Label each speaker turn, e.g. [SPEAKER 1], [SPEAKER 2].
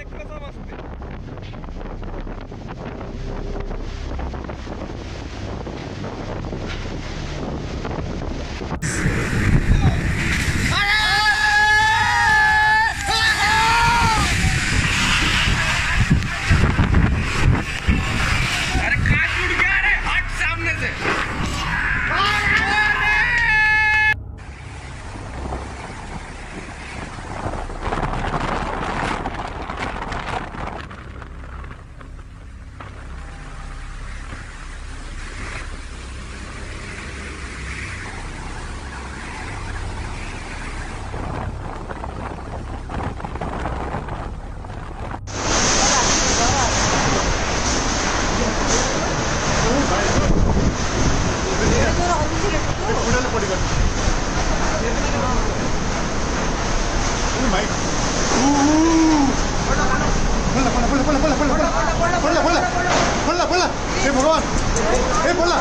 [SPEAKER 1] でくださいませ。别跑了！别跑了！